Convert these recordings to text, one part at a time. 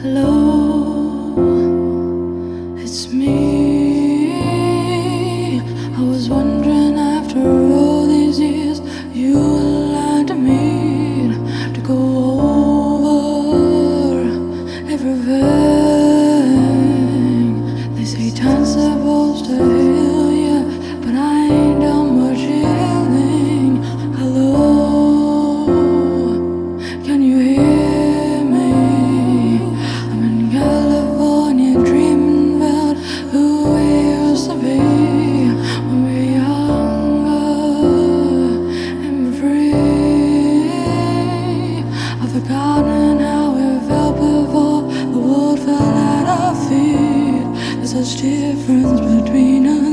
Hello, it's me. I was wondering after all these years, you allowed me to go over everywhere. fell before the world fell at our feet. There's such difference between us.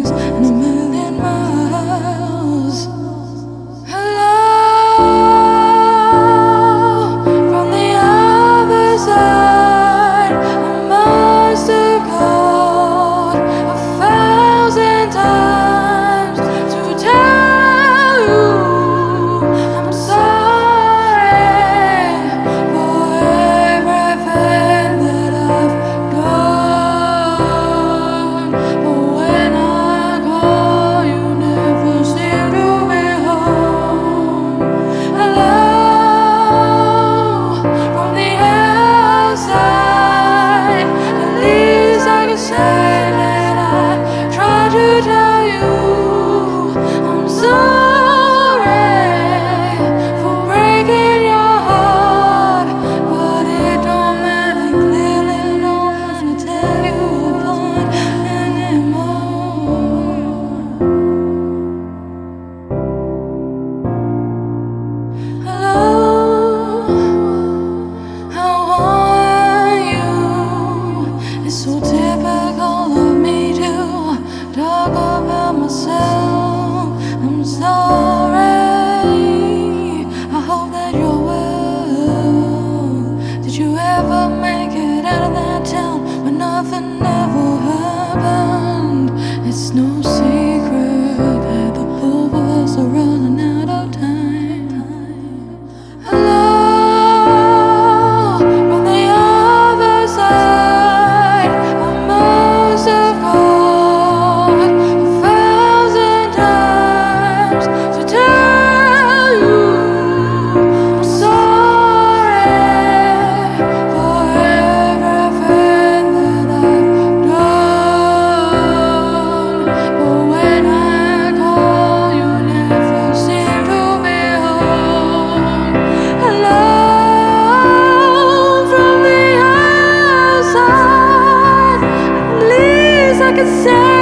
Can say